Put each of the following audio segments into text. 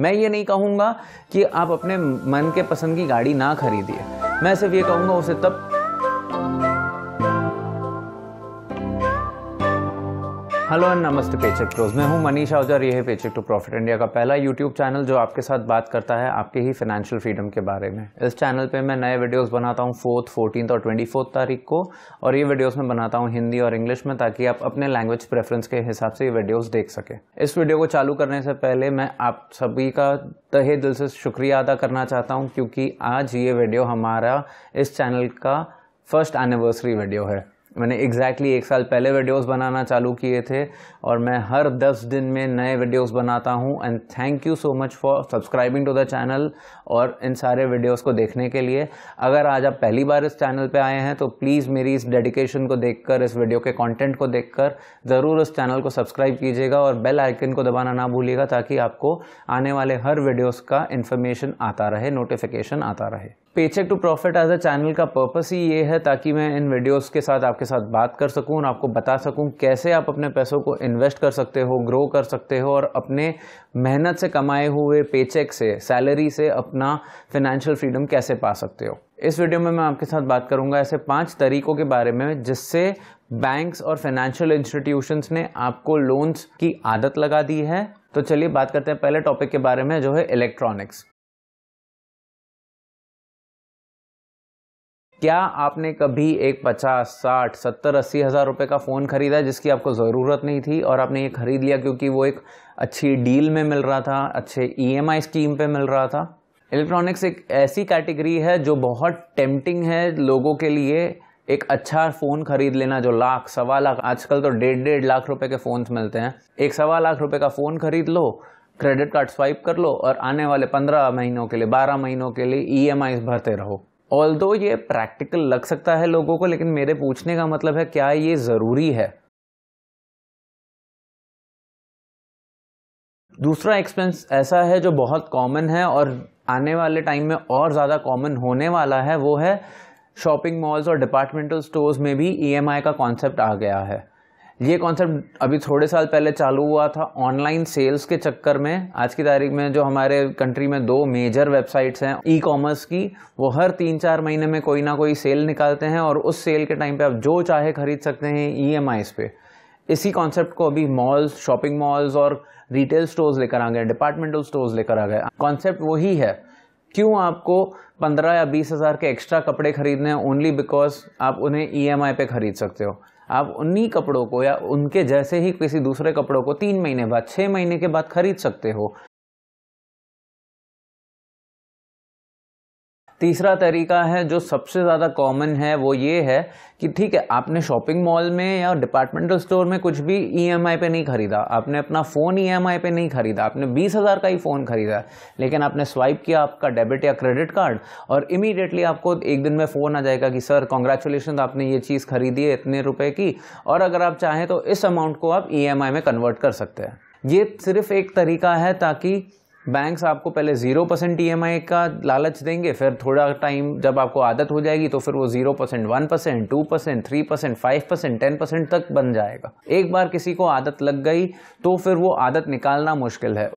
मैं ये नहीं कहूँगा कि आप अपने मन के पसंद की गाड़ी ना खरीदिए। मैं सिर्फ़ ये कहूँगा, उसे तब हेलो एंड नमस्ते पेचेक प्रोज मैं हूँ मनीष और ये है पेचेक टू प्रॉफिट इंडिया का पहला यूट्यूब चैनल जो आपके साथ बात करता है आपके ही फाइनेंशियल फ्रीडम के बारे में। इस चैनल पे मैं नए वीडियोस बनाता हूँ फोर्थ फोर्टीन और ट्वेंटी तारीख को और ये वीडियोस में बनाता हूँ हिंदी और इंग्लिश में ताकि आप अपने लैंग्वेज प्रेफरेंस के हिसाब से ये वीडियोज़ देख सके। इस वीडियो को चालू करने से पहले मैं आप सभी का तहे दिल से शुक्रिया अदा करना चाहता हूँ क्योंकि आज ये वीडियो हमारा इस चैनल का फ़र्स्ट एनिवर्सरी वीडियो है। मैंने एग्जैक्टली exactly एक साल पहले वीडियोस बनाना चालू किए थे और मैं हर दस दिन में नए वीडियोस बनाता हूँ and thank you so much for subscribing to the channel और इन सारे वीडियोस को देखने के लिए। अगर आज आप पहली बार इस चैनल पे आए हैं तो प्लीज़ मेरी इस डेडिकेशन को देखकर, इस वीडियो के कॉन्टेंट को देखकर ज़रूर इस चैनल को सब्सक्राइब कीजिएगा और बेल आइकन को दबाना ना भूलिएगा ताकि आपको आने वाले हर वीडियोज़ का इन्फॉर्मेशन आता रहे नोटिफिकेशन आता रहे। Paycheck to profit as a channel का पर्पस ही ये है ताकि मैं इन वीडियोस के साथ आपके साथ बात कर सकूँ और आपको बता सकूँ कैसे आप अपने पैसों को इन्वेस्ट कर सकते हो ग्रो कर सकते हो और अपने मेहनत से कमाए हुए पेचेक से सैलरी से अपना फाइनेंशियल फ्रीडम कैसे पा सकते हो। इस वीडियो में मैं आपके साथ बात करूँगा ऐसे पाँच तरीकों के बारे में जिससे बैंक्स और फाइनेंशियल इंस्टीट्यूशंस ने आपको लोन्स की आदत लगा दी है। तो चलिए बात करते हैं पहले टॉपिक के बारे में जो है इलेक्ट्रॉनिक्स क्या आपने कभी एक पचास, साठ, सत्तर, अस्सी हज़ार रुपये का फ़ोन ख़रीदा जिसकी आपको ज़रूरत नहीं थी और आपने ये ख़रीद लिया क्योंकि वो एक अच्छी डील में मिल रहा था, अच्छे ईएमआई स्कीम पे मिल रहा था? इलेक्ट्रॉनिक्स एक ऐसी कैटेगरी है जो बहुत टेम्पटिंग है लोगों के लिए। एक अच्छा फ़ोन खरीद लेना जो लाख, सवा लाख, आजकल तो डेढ़ डेढ़ लाख रुपए के फ़ोन्स मिलते हैं। एक सवा लाख रुपए का फ़ोन खरीद लो, क्रेडिट कार्ड स्वाइप कर लो और आने वाले पंद्रह महीनों के लिए, बारह महीनों के लिए ईएमआई भरते रहो। ऑल दो ये प्रैक्टिकल लग सकता है लोगों को, लेकिन मेरे पूछने का मतलब है, क्या ये ज़रूरी है? दूसरा एक्सपेंस ऐसा है जो बहुत कॉमन है और आने वाले टाइम में और ज़्यादा कॉमन होने वाला है, वो है शॉपिंग मॉल्स और डिपार्टमेंटल स्टोर्स में भी ईएमआई का कॉन्सेप्ट आ गया है। ये कॉन्सेप्ट अभी थोड़े साल पहले चालू हुआ था ऑनलाइन सेल्स के चक्कर में। आज की तारीख में जो हमारे कंट्री में दो मेजर वेबसाइट्स हैं ई कॉमर्स की, वो हर तीन चार महीने में कोई ना कोई सेल निकालते हैं और उस सेल के टाइम पे आप जो चाहे खरीद सकते हैं ई एम पे। इसी कॉन्सेप्ट को अभी मॉल्स शॉपिंग मॉल्स और रिटेल स्टोर्स लेकर आ गए डिपार्टमेंटल स्टोर्स लेकर आ गए। कॉन्सेप्ट वही है। क्यों आपको पंद्रह या बीस हज़ार के एक्स्ट्रा कपड़े खरीदने हैं? ओनली बिकॉज़ आप उन्हें ई e पे खरीद सकते हो। आप उन्हीं कपड़ों को या उनके जैसे ही किसी दूसरे कपड़ों को तीन महीने बाद छः महीने के बाद खरीद सकते हो। तीसरा तरीका है, जो सबसे ज़्यादा कॉमन है, वो ये है कि ठीक है, आपने शॉपिंग मॉल में या डिपार्टमेंटल स्टोर में कुछ भी ईएमआई पे नहीं खरीदा, आपने अपना फ़ोन ईएमआई पे नहीं खरीदा, आपने बीस हज़ार का ही फ़ोन खरीदा, लेकिन आपने स्वाइप किया आपका डेबिट या क्रेडिट कार्ड और इमीडिएटली आपको एक दिन में फ़ोन आ जाएगा कि सर कॉन्ग्रेचुलेशन आपने ये चीज़ खरीदी है इतने रुपये की। और अगर आप चाहें तो इस अमाउंट को आप ईएमआई में कन्वर्ट कर सकते हैं। ये सिर्फ़ एक तरीका है ताकि बैंक्स आपको पहले ज़ीरो परसेंट ई का लालच देंगे, फिर थोड़ा टाइम जब आपको आदत हो जाएगी तो फिर वो zero percent one percent two percent three percent five percent ten percent तक बन जाएगा। एक बार किसी को आदत लग गई तो फिर वो आदत निकालना मुश्किल है।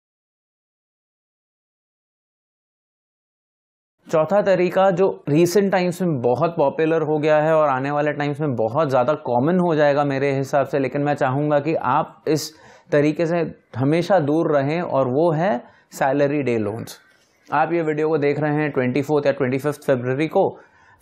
चौथा तरीका जो रीसेंट टाइम्स में बहुत पॉपुलर हो गया है और आने वाले टाइम्स में बहुत ज़्यादा कॉमन हो जाएगा मेरे हिसाब से, लेकिन मैं चाहूँगा कि आप इस तरीके से हमेशा दूर रहें और वो है सैलरी डे लोन्स आप ये वीडियो को देख रहे हैं ट्वेंटी फोर्थ या ट्वेंटी फिफ्थ फेबररी को।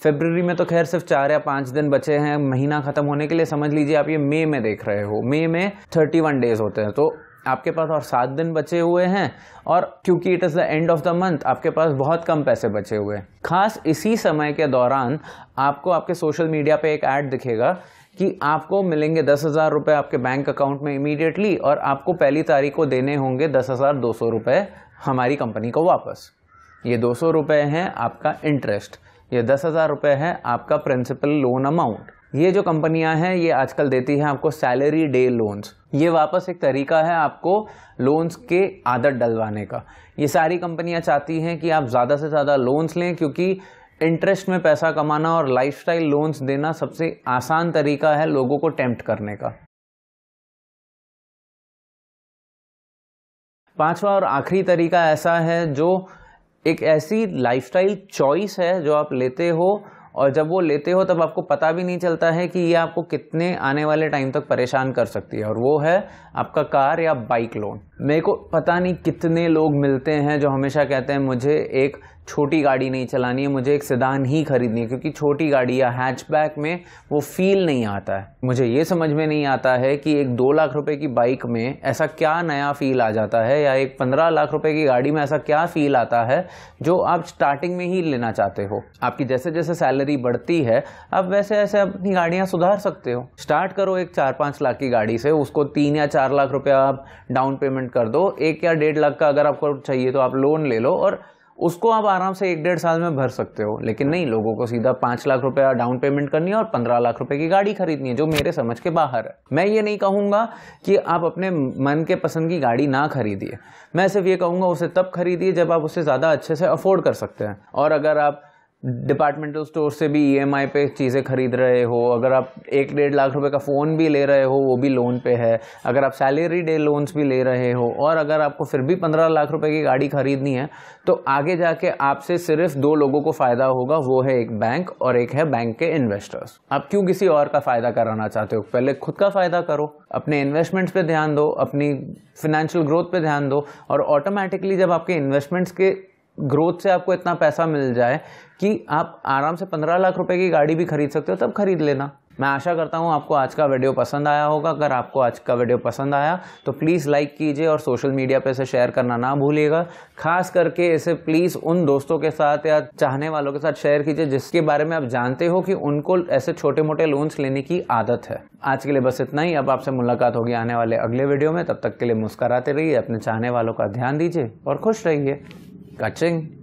फेबररी में तो खैर सिर्फ़ चार या पाँच दिन बचे हैं। महीना ख़त्म होने के लिए समझ लीजिए आप ये मई में देख रहे हो। मई में थर्टी वन डेज़ होते हैं। तो आपके पास और सात दिन बचे हुए हैं और क्योंकि it is the end of the month आपके पास बहुत कम पैसे बचे हुए हैं। खास इसी समय के दौरान आपको आपके सोशल मीडिया पे एक ऐड दिखेगा। कि आपको मिलेंगे दस हज़ार रुपये आपके बैंक अकाउंट में इमीडिएटली और आपको पहली तारीख को देने होंगे दस हज़ार दो सौ रुपये हमारी कंपनी को वापस। ये दो सौ रुपये हैं आपका इंटरेस्ट ये दस हज़ार रुपये है आपका प्रिंसिपल लोन अमाउंट ये जो कंपनियाँ हैं, ये आजकल देती हैं आपको सैलरी डे लोन्स ये वापस एक तरीका है आपको लोन्स के आदत डलवाने का। ये सारी कंपनियाँ चाहती हैं कि आप ज़्यादा से ज़्यादा लोन्स लें क्योंकि इंटरेस्ट में पैसा कमाना और लाइफस्टाइल लोन्स देना सबसे आसान तरीका है लोगों को टेम्प्ट करने का। पांचवा और आखिरी तरीका ऐसा है जो एक ऐसी लाइफस्टाइल चॉइस है जो आप लेते हो और जब वो लेते हो तब आपको पता भी नहीं चलता है कि ये आपको कितने आने वाले टाइम तक परेशान कर सकती है और वो है आपका कार या बाइक लोन मेरे को पता नहीं कितने लोग मिलते हैं जो हमेशा कहते हैं, मुझे एक छोटी गाड़ी नहीं चलानी है, मुझे एक सिदान ही खरीदनी है। क्योंकि छोटी गाड़ी या हैचबैक में वो फील नहीं आता है। मुझे ये समझ में नहीं आता है कि एक दो लाख रुपए की बाइक में ऐसा क्या नया फील आ जाता है, या एक पंद्रह लाख रुपए की गाड़ी में ऐसा क्या फील आता है जो आप स्टार्टिंग में ही लेना चाहते हो। आपकी जैसे जैसे सैलरी बढ़ती है, आप वैसे ऐसे अपनी गाड़ियाँ सुधार सकते हो। स्टार्ट करो एक चार पाँच लाख की गाड़ी से, उसको तीन या चार लाख रुपया आप डाउन पेमेंट कर दो, एक या डेढ़ लाख का अगर आपको चाहिए तो आप लोन ले लो और उसको आप आराम से एक डेढ़ साल में भर सकते हो। लेकिन नहीं, लोगों को सीधा पाँच लाख रुपया डाउन पेमेंट करनी है और पंद्रह लाख रुपए की गाड़ी खरीदनी है, जो मेरे समझ के बाहर है। मैं ये नहीं कहूँगा कि आप अपने मन के पसंद की गाड़ी ना खरीदिए। मैं सिर्फ़ ये कहूँगा उसे तब खरीदिए जब आप उसे ज़्यादा अच्छे से अफोर्ड कर सकते हैं। और अगर आप डिपार्टमेंटल स्टोर से भी ईएमआई पे चीज़ें खरीद रहे हो, अगर आप एक डेढ़ लाख रुपए का फ़ोन भी ले रहे हो, वो भी लोन पे है, अगर आप सैलरी डे लोन्स भी ले रहे हो, और अगर आपको फिर भी पंद्रह लाख रुपए की गाड़ी खरीदनी है तो आगे जाके आपसे सिर्फ़ दो लोगों को फ़ायदा होगा, वो है एक बैंक और एक है बैंक के इन्वेस्टर्स आप क्यों किसी और का फ़ायदा कराना चाहते हो? पहले खुद का फ़ायदा करो, अपने इन्वेस्टमेंट्स पे ध्यान दो, अपनी फिनेंशियल ग्रोथ पे ध्यान दो, और ऑटोमेटिकली जब आपके इन्वेस्टमेंट्स के ग्रोथ से आपको इतना पैसा मिल जाए कि आप आराम से पंद्रह लाख रुपए की गाड़ी भी खरीद सकते हो, तब खरीद लेना। मैं आशा करता हूँ आपको आज का वीडियो पसंद आया होगा। अगर आपको आज का वीडियो पसंद आया तो प्लीज़ लाइक कीजिए और सोशल मीडिया पे इसे शेयर करना ना भूलिएगा। खास करके इसे प्लीज़ उन दोस्तों के साथ या चाहने वालों के साथ शेयर कीजिए जिसके बारे में आप जानते हो कि उनको ऐसे छोटे मोटे लोन्स लेने की आदत है। आज के लिए बस इतना ही। अब आपसे मुलाकात होगी आने वाले अगले वीडियो में। तब तक के लिए मुस्कराते रहिए, अपने चाहने वालों का ध्यान दीजिए और खुश रहिए। cutting